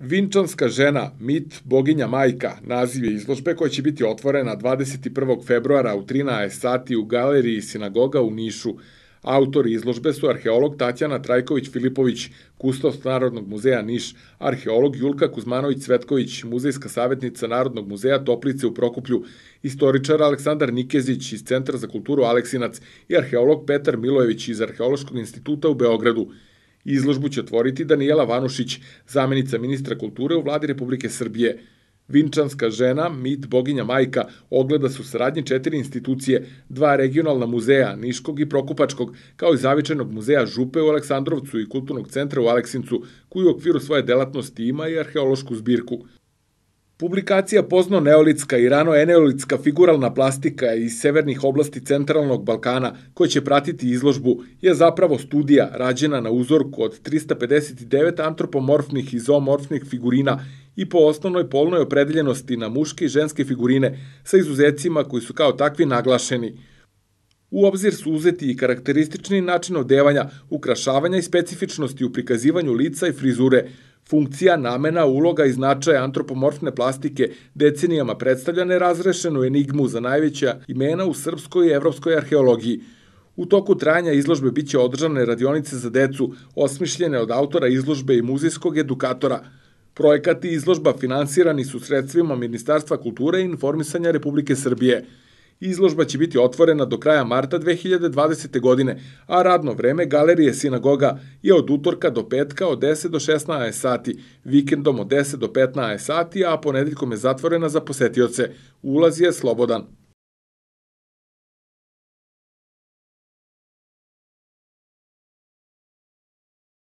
Vinčanska žena, mit, boginja majka, naziv je izložbe koja će biti otvorena 21. februara u 13 sati u galeriji Sinagoga u Nišu. Autori izložbe su arheolog Tatjana Trajković-Filipović, kustos Narodnog muzeja Niš, arheolog Julka Kuzmanović-Cvetković, muzejska savjetnica Narodnog muzeja Toplice u Prokuplju, istoričar Aleksandar Nikezić iz Centra za kulturu Aleksinac i arheolog Petar Milojević iz Arheološkog instituta u Beogradu. Izložbu će otvoriti Danijela Vanušić, zamenica ministra kulture u vladi Republike Srbije. Vinčanska žena, mit boginja majka, ogleda su saradnje četiri institucije, dva regionalna muzeja, Niškog i Prokupačkog, kao i zavičajnog muzeja Župe u Aleksandrovcu i kulturnog centra u Aleksincu, koji u okviru svoje delatnosti ima i arheološku zbirku. Publikacija pozno neolitska i rano eneolitska figuralna plastika iz severnih oblasti centralnog Balkana, koja će pratiti izložbu, je zapravo studija rađena na uzorku od 359 antropomorfnih i zoomorfnih figurina i po osnovnoj polnoj opredeljenosti na muške i ženske figurine, sa izuzecima koji su kao takvi naglašeni. U obzir su uzeti i karakteristični način odevanja, ukrašavanja i specifičnosti u prikazivanju lica i frizure, Funkcija, namena, uloga i značaj antropomorfne plastike decenijama predstavlja nerazrešenu enigmu za najveća imena u srpskoj i evropskoj arheologiji. U toku trajanja izložbe biće održane radionice za decu, osmišljene od autora izložbe i muzejskog edukatora. Projekat i izložba finansirani su sredstvima Ministarstva kulture i informisanja Republike Srbije – Izložba će biti otvorena do kraja marta 2020. godine, a radno vreme Galerije Sinagoga je od utorka do petka od 10 do 16 sati, vikendom od 10 do 15 sati, a ponedeljkom je zatvorena za posetioce. Ulaz je slobodan.